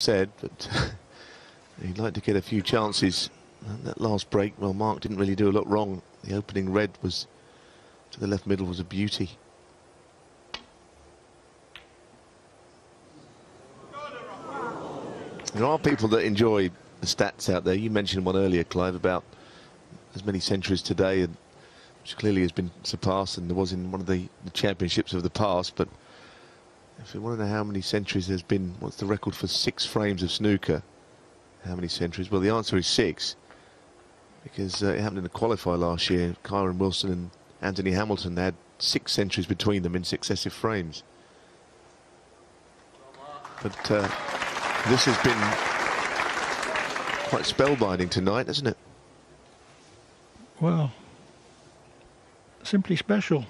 said, but he'd like to get a few chances. And that last break, well, Mark didn't really do a lot wrong. The opening red was to the left middle was a beauty. There are people that enjoy the stats out there. You mentioned one earlier, Clive, about as many centuries today, and which clearly has been surpassed, and there was in one of the, the championships of the past. But if you want to know how many centuries there's been, what's the record for six frames of snooker? How many centuries? Well, the answer is six, because uh, it happened in the qualifier last year. Kyren Wilson and Anthony Hamilton had six centuries between them in successive frames. But uh, this has been quite spellbinding tonight, hasn't it? Well, simply special.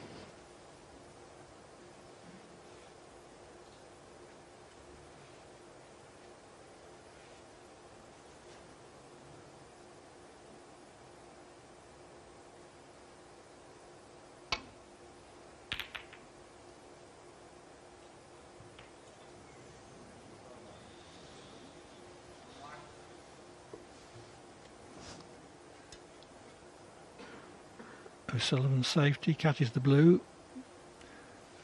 O'Sullivan's safety catches the blue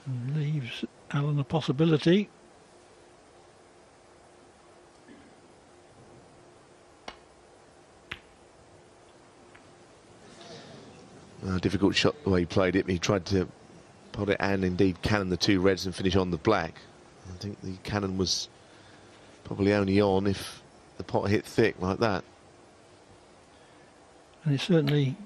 and leaves Allen a possibility. Uh, difficult shot the way he played it. He tried to put it and indeed cannon the two reds and finish on the black. I think the cannon was probably only on if the pot hit thick like that. And it certainly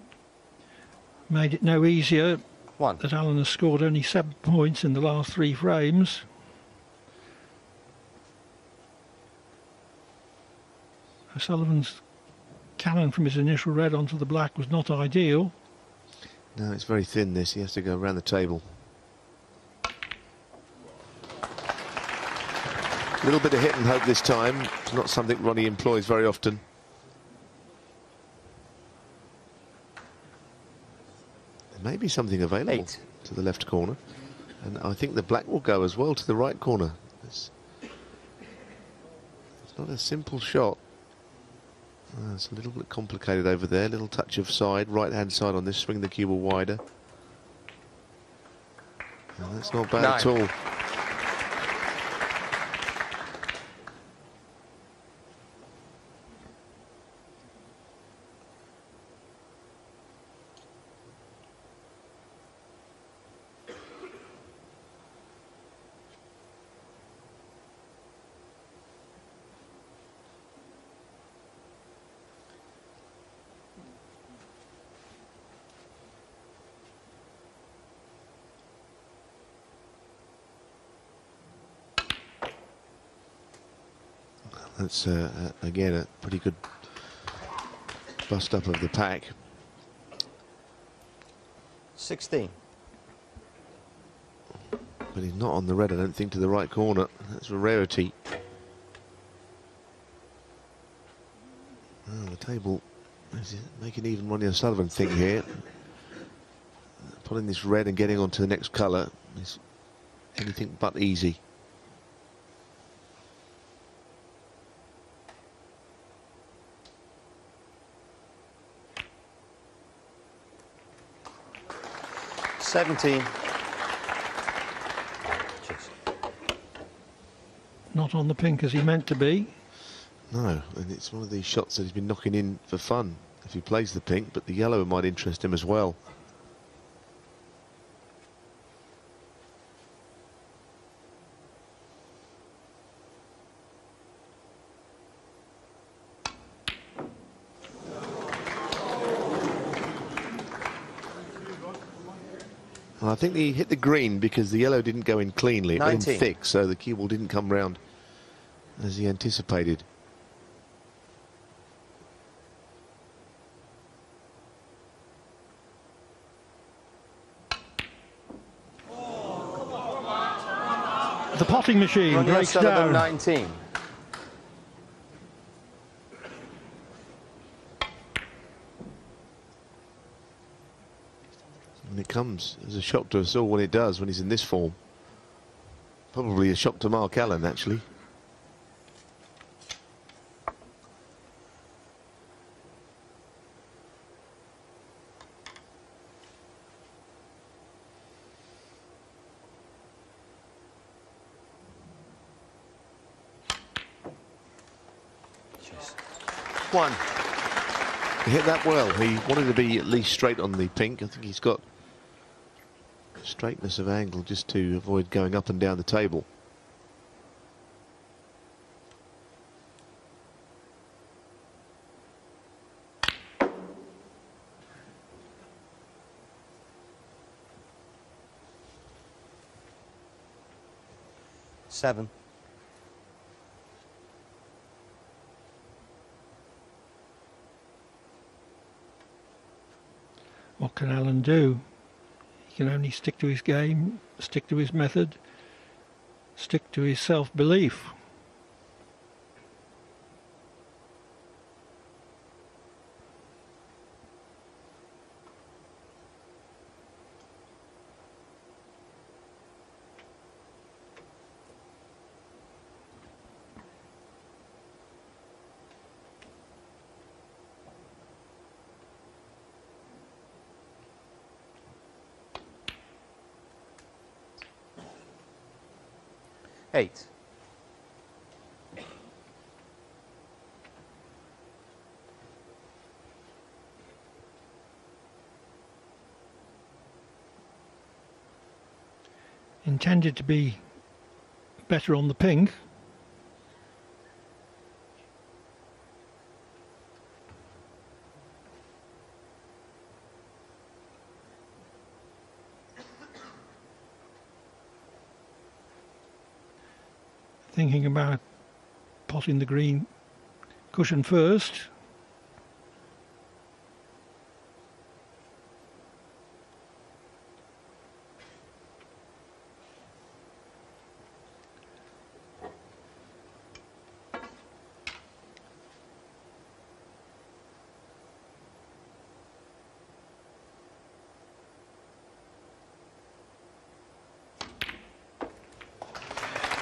made it no easier One. that Allen has scored only seven points in the last three frames. O'Sullivan's cannon from his initial red onto the black was not ideal. No, it's very thin this. He has to go around the table. A little bit of hit and hope this time. It's not something Ronnie employs very often. There may be something available Eight. to the left corner. And I think the black will go as well to the right corner. It's, it's not a simple shot. Uh, it's a little bit complicated over there. Little touch of side, right hand side on this. Swing the cue wider. That's not bad at all. That's uh, uh, again a pretty good bust up of the pack. 16. But he's not on the red, I don't think, to the right corner. That's a rarity. Oh, the table is making even Ronnie O'Sullivan think here. Putting this red and getting onto the next colour is anything but easy. Seventeen. Cheers. Not on the pink as he meant to be. No, and it's one of these shots that he's been knocking in for fun if he plays the pink, but the yellow might interest him as well. Think he hit the green because the yellow didn't go in cleanly. It went in thick, so the cue ball didn't come round as he anticipated. The potting machine Ronnie breaks down. 19. it comes as a shock to us all when it does when he's in this form. Probably a shock to Mark Allen, actually. One. He hit that well. He wanted to be at least straight on the pink. I think he's got straightness of angle just to avoid going up and down the table. Seven. What can Allen do? can only stick to his game, stick to his method, stick to his self belief. 8. Intended to be better on the pink. Thinking about potting the green cushion first.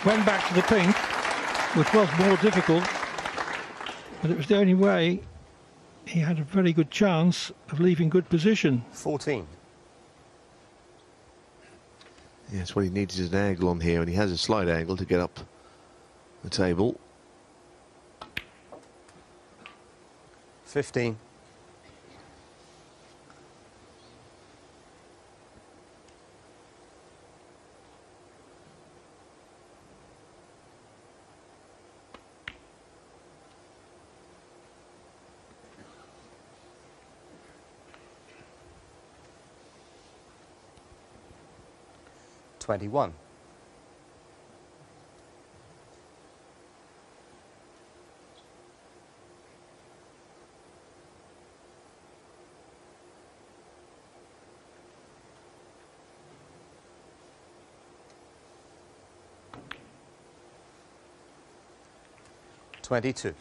Went back to the pink, which was more difficult, but it was the only way he had a very good chance of leaving good position. 14. Yes, what he needs is an angle on here, and he has a slight angle to get up the table. 15. Twenty-one. Twenty-two.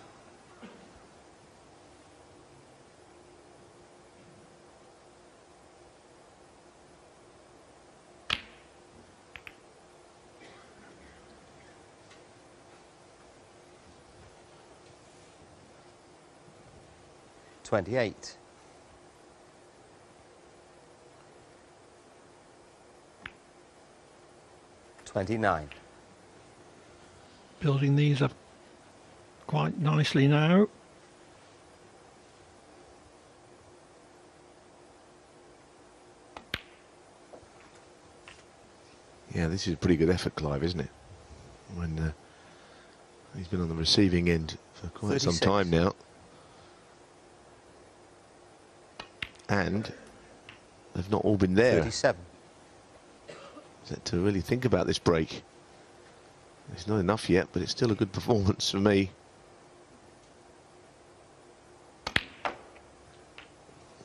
Twenty-eight. Twenty-nine. Building these up quite nicely now. Yeah, this is a pretty good effort, Clive, isn't it? When uh, he's been on the receiving end for quite some time now. And they've not all been there. Thirty-seven. Is that to really think about this break. It's not enough yet, but it's still a good performance for me.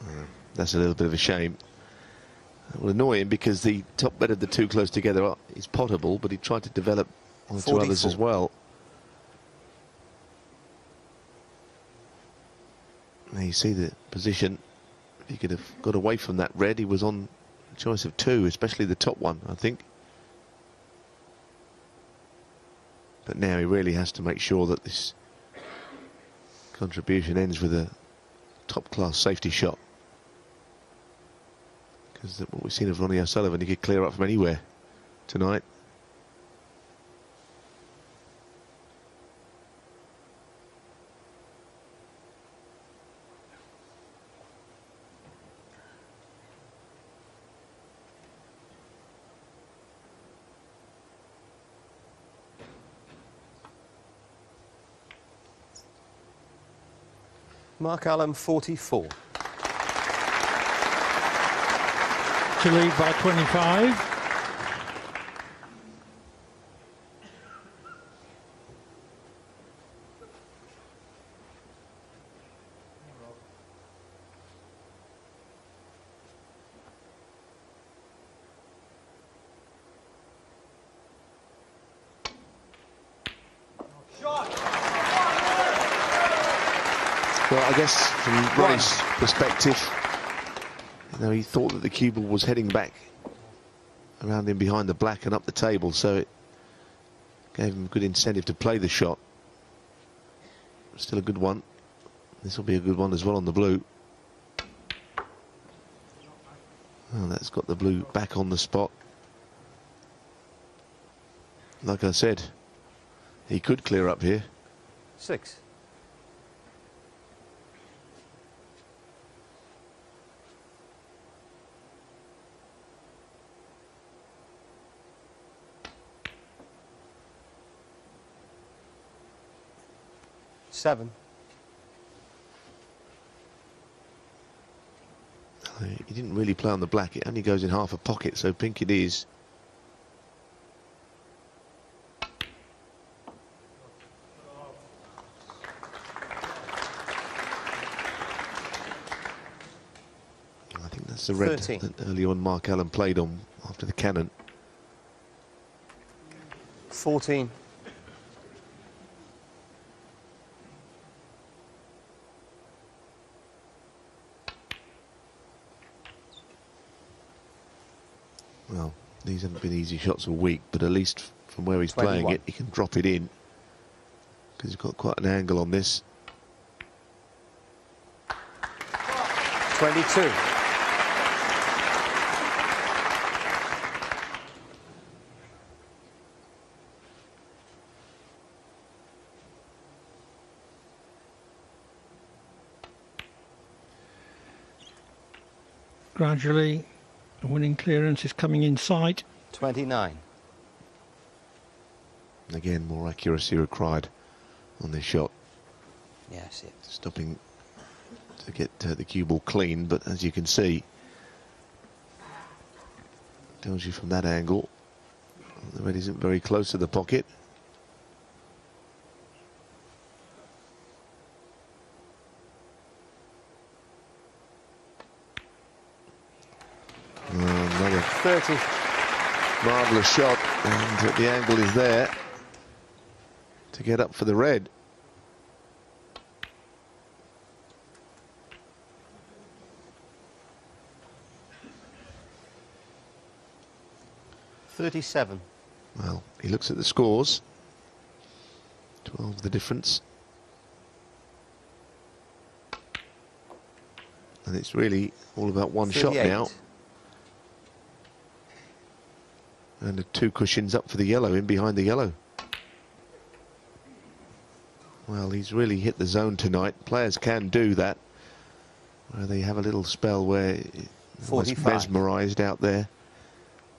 Uh, That's a little bit of a shame. It will annoy him because the top bed of the two close together are- is potable, but he tried to develop on two others as well. Now you see the position. He could have got away from that red, he was on choice of two, especially the top one, I think. But now he really has to make sure that this contribution ends with a top-class safety shot. Because what we've seen of Ronnie O'Sullivan, he could clear up from anywhere tonight. Mark Allen 44. To lead by 25. Well, I guess from Ronnie's perspective, you know, he thought that the cue ball was heading back around him behind the black and up the table, so it gave him good incentive to play the shot. Still a good one. This will be a good one as well on the blue. Oh, that's got the blue back on the spot. Like I said, he could clear up here. 6. Seven. Uh, He didn't really play on the black. It only goes in half a pocket, so pink it is. I think that's the red 13. that early on Mark Allen played on after the cannon. 14. Well, these haven't been easy shots all week, but at least from where he's playing it, he can drop it in. Because he's got quite an angle on this. 22. Gradually, the winning clearance is coming in sight. 29. Again, more accuracy required on this shot. Yes, it. stopping to get uh, the cue ball clean, but as you can see, tells you from that angle, the red isn't very close to the pocket. Uh, Another 30. marvellous shot, and the angle is there to get up for the red. Thirty-seven. Well, he looks at the scores. 12 the difference. And it's really all about one shot now. And the two cushions up for the yellow, in behind the yellow. Well, he's really hit the zone tonight. Players can do that. Where they have a little spell where it- almost 45. mesmerised out there.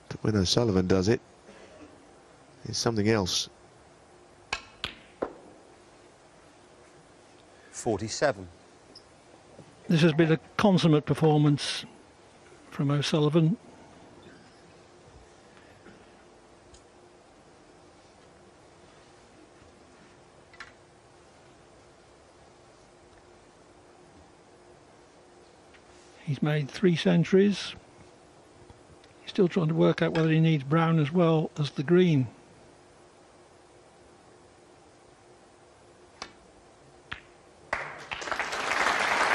But when O'Sullivan does it, it's something else. Forty-seven. This has been a consummate performance from O'Sullivan. Made three centuries. He's still trying to work out whether he needs brown as well as the green.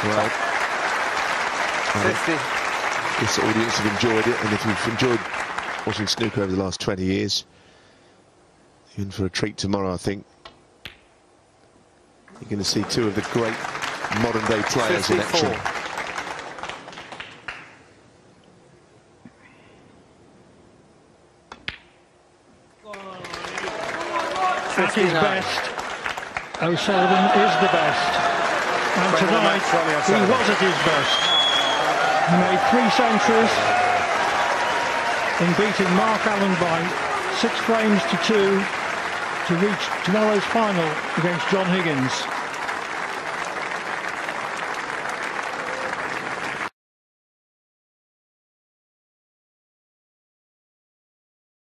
Well, Fifty. this audience have enjoyed it, and if you've enjoyed watching snooker over the last 20 years, you're in for a treat tomorrow, I think. You're going to see two of the great modern day players in action. At his best, O'Sullivan is the best. And Friend of the tonight, he was at his best. He made three centuries in beating Mark Allen by six frames to two to reach tomorrow's final against John Higgins.